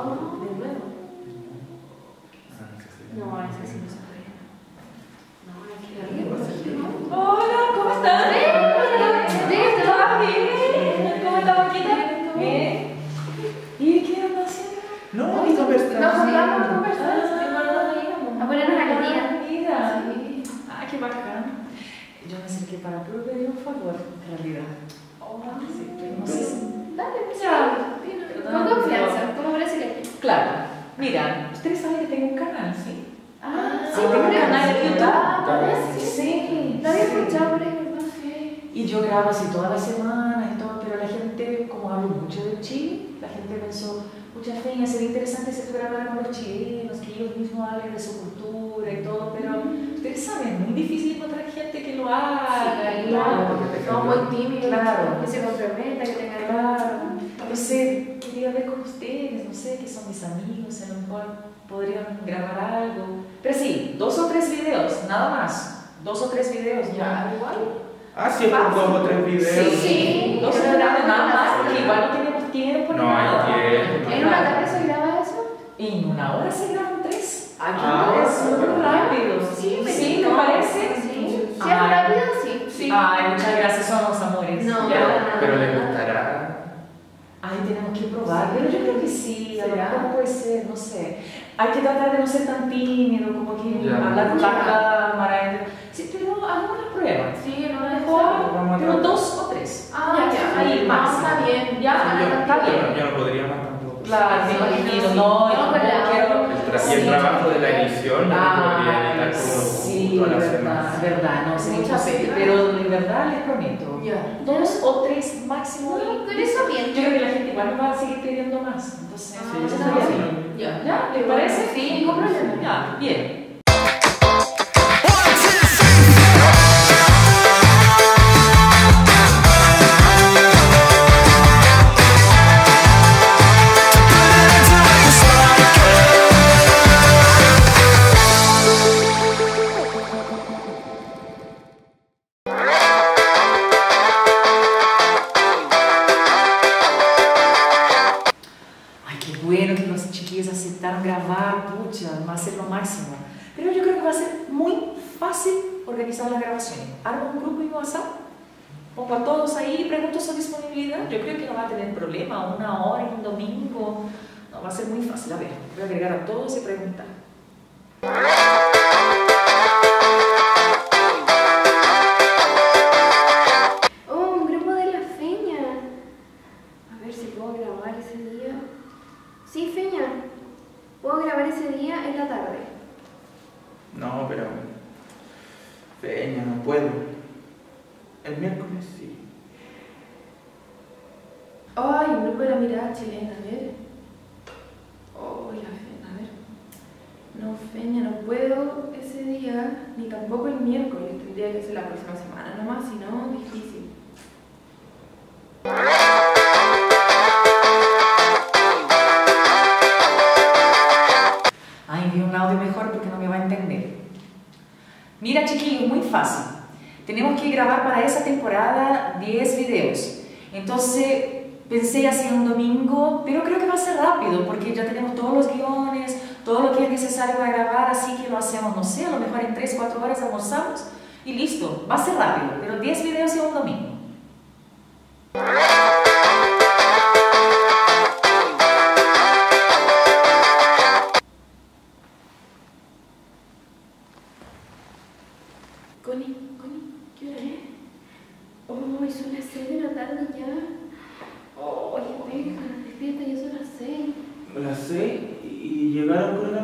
Oh, de nuevo. Ah. No, ese sí no se puede. No, hay que darle. Hola, ¿cómo estás? ¿Cómo está Paquita? Bien. ¿Y qué andas haciendo? No. Mira. Ah, qué bacán. Yo me acerqué para pedir un favor, en realidad. Oh, Sí, pero no sé. Dale, pues. Ya. Con confianza, como brasileño. Claro. Mira, ustedes saben que tengo un canal, ¿sí? Ah, sí, tengo un canal de YouTube. Ah. Sí. Lo había escuchado por. Y yo grabo así toda la semana y todo, pero la gente, como hablo mucho de Chile, la gente pensó, mucha feña, sería interesante si tú grabaras con los chilenos, que ellos mismos hablen de su cultura y todo, pero ustedes saben, muy difícil encontrar gente que lo haga. y claro, porque muy tímidos, Claro. que se comprometa, que tenga Claro. Entonces, ver con ustedes, no sé, que son mis amigos, a lo mejor podrían grabar algo. Pero sí, dos o tres videos, nada más. Dos o tres videos, ya. Ya, igual. Ah, sí, con dos o tres videos. Sí, Sí, dos o tres nada videos, nada más. porque igual no tenemos tiempo ni No nada. tiempo. ¿En una tarde se graba eso? Y en una hora se graban tres. Ah, es muy rápido. Sí, sí. ¿me parece? Sí. Si es Ay. rápido, sí. Sí. Ay, muchas gracias, somos amores. No, Ya. no, Pero le gustará. Ay, tenemos que probar, pero yo creo que sí, a lo puede ser, no sé. Hay que tratar de no ser tan tímido, como que Ya. hablar con la cámara. Sí, pero hagamos prueba. Sí, una de Mejor, pero dos o tres. Ah, Ya, ahí, no, está bien. Ya, yo, está bien. no podría más tampoco. Claro, me imagino, no, No, no tra- y el Sí. trabajo de la edición, no podría editar Ay, como sí, todas las verdad, semanas. verdad, no, sería Mucha imposible, pena. pero de verdad les prometo. Ya. Dos o tres máximo. No, con eso bien. Yo creo que la gente igual nos va a seguir pidiendo más, entonces. Ah, Sí. Ya. ¿Ya? ¿Le parece? Sí, ningún problema. Ya, bien. Que los chiquillos aceptaron grabar, pucha, va a ser lo máximo. Pero yo creo que va a ser muy fácil organizar las grabaciones. Armo un grupo en WhatsApp, pongo a todos ahí, pregunto su disponibilidad. Yo creo que no va a tener problema, una hora un domingo. No, va a ser muy fácil. A ver, voy a agregar a todos y preguntar. Peña, no puedo. El miércoles sí. Ay, grupo de la mirada chilena, a ver. Oh, la feña, a ver. No, feña, no puedo ese día, ni tampoco el miércoles. Tendría que ser la próxima semana nomás, si no, fácil. Tenemos que grabar para esa temporada 10 videos. Entonces, pensé hacer un domingo, pero creo que va a ser rápido porque ya tenemos todos los guiones, todo lo que es necesario para grabar, así que lo hacemos, no sé, a lo mejor en 3, 4 horas almorzamos y listo. Va a ser rápido, pero 10 videos en un domingo.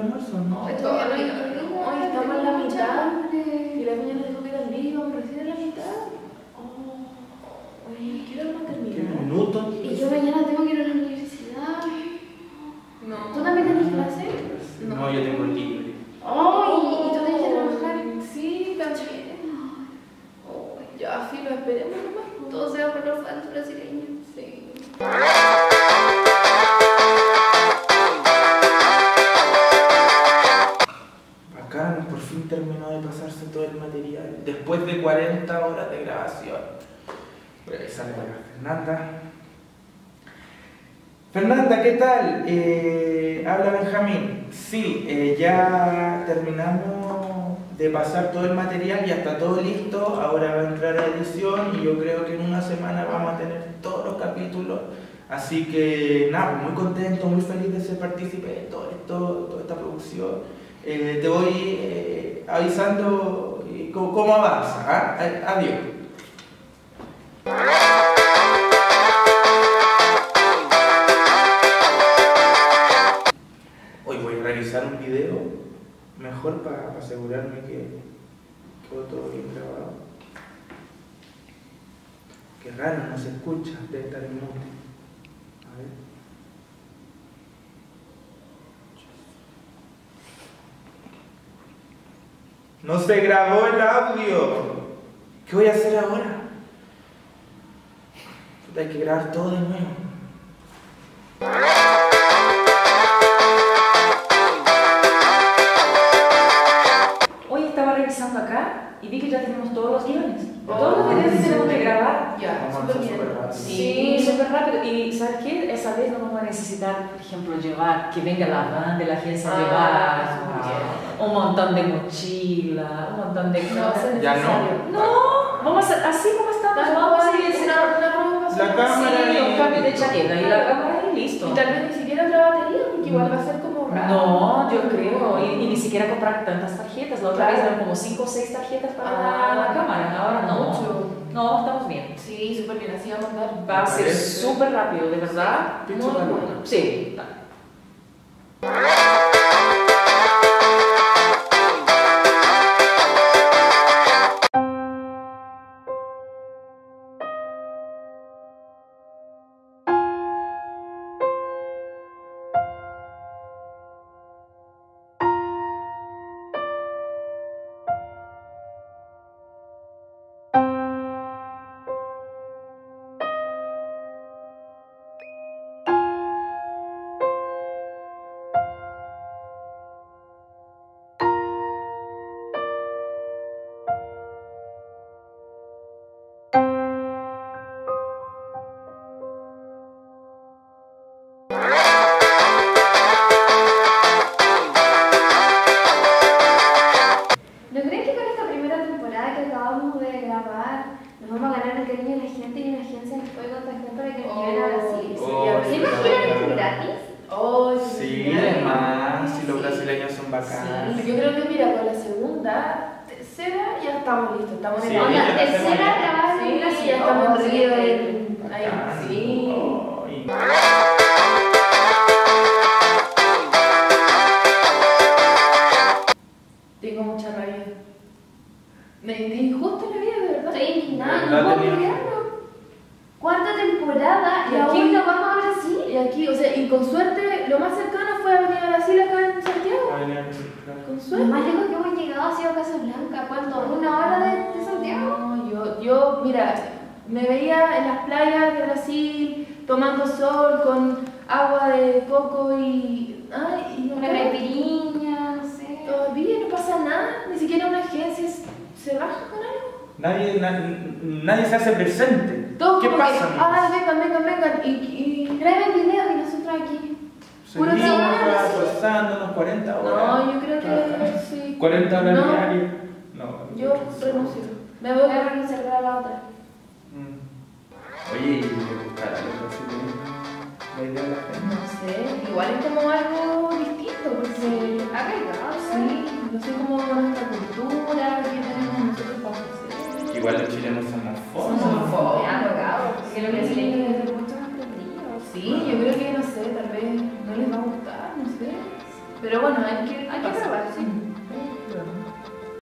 Almuerzo, ¿no? Ay, estamos en la mitad. Y la niña nos dijo que era el vamos recién en la mitad. Oh, ay, ¿qué hora vamos a ¿Qué terminar? minuto? Y yo mañana tengo que ir a la universidad. No. ¿Tú también tenés clase? No, yo tengo libre. Ay, ¿y tú tenés que trabajar? Sí, también. Oh, ya, filo, esperemos nomás. Todo sea por los fans brasileños. Después de 40 horas de grabación. Voy a avisarle a Fernanda. Fernanda, ¿qué tal? Eh, habla Benjamín. Sí, eh, ya terminamos de pasar todo el material, ya está todo listo. Ahora va a entrar a edición y yo creo que en una semana vamos a tener todos los capítulos. Así que nada, pues muy contento, muy feliz de ser partícipe de todo esto, toda esta producción. Eh, te voy eh, avisando cómo, cómo avanza. ¿ah? Adiós. Hoy voy a realizar un video mejor para asegurarme que todo bien grabado. Qué raro, no se escucha, debe estar en. A ver. No se grabó el audio. ¿Qué voy a hacer ahora? Hay que grabar todo de nuevo. Hoy estaba revisando acá y vi que ya tenemos todos los guiones. Oh, todos los sí. tenemos que grabar. Ya, súper bien. Sí, súper rápido. Y ¿sabes qué? Esa vez no vamos a necesitar, por ejemplo, llevar, que venga la van de la agencia a Ah, llevar un montón de mochila, un montón de No, cosas. es Ya no. necesario. No, vamos a, así como estamos, Tal vamos a ir provocación. La cámara Sí, y- un cambio de chaqueta y la cámara y listo. Y tal vez ni siquiera otra batería, porque igual va a ser como raro. No, yo creo, y, y ni siquiera comprar tantas tarjetas. La otra Claro. vez eran como 5 o 6 tarjetas para Ah, la, la cámara, ahora no. Mucho. No, estamos bien. Sí, súper bien, así vamos a andar. Va a ser súper rápido, de verdad. Muy bueno. Sí. La gente y una agencia nos puede contactar para que nos lleven a Brasil? ¿Se imaginan gratis? Oh, Sí, además, si los brasileños son bacanas. Sí, yo creo que mira, con la segunda, tercera, ya estamos listos, estamos en hacemos tercera grabada Sí, Brasil. ya estamos Oh, en sí, Río, ahí, sí. Tengo mucha rabia. Me injusto en la vida, de verdad. Estoy indignada, ¿Verdad, no puedo. Cuarta temporada Y y aquí- aún no vamos a Brasil. Y aquí, o sea, y con suerte, lo más cercano fue Avenida Brasil acá en Santiago. Claro. Con Lo suerte. más lejos que hemos llegado ha sido Casablanca. ¿Cuánto? ¿Una hora de, de Santiago? No, yo, yo, mira, me veía en las playas de Brasil tomando sol con agua de coco y. Ay, y Una caipirinha, no sé. Todavía no pasa nada, ni siquiera una agencia se- se baja con algo. Nadie, na- nadie se hace presente. Todos ¿Qué pasa? que, ay, vengan, vengan, vengan, y, y Graben videos y nosotros aquí. puro trabajo, esforzándonos 40 horas. No, yo creo que sí. 40 horas No, diarias. No, Yo renuncio. Me Voy a renunciar a la otra. Mm. Oye, ¿y le gustará a los brasileños la idea de la gente? No sé, igual es como algo distinto, porque Arraigado, sí, no sé cómo nuestra cultura, qué tenemos nosotros para ofrecer. Igual los chilenos somos Somos ser mucho más preferidos. Sí, yo creo que, no sé, tal vez no les va a gustar, no sé. Pero bueno, hay que, Hay que probar, sí.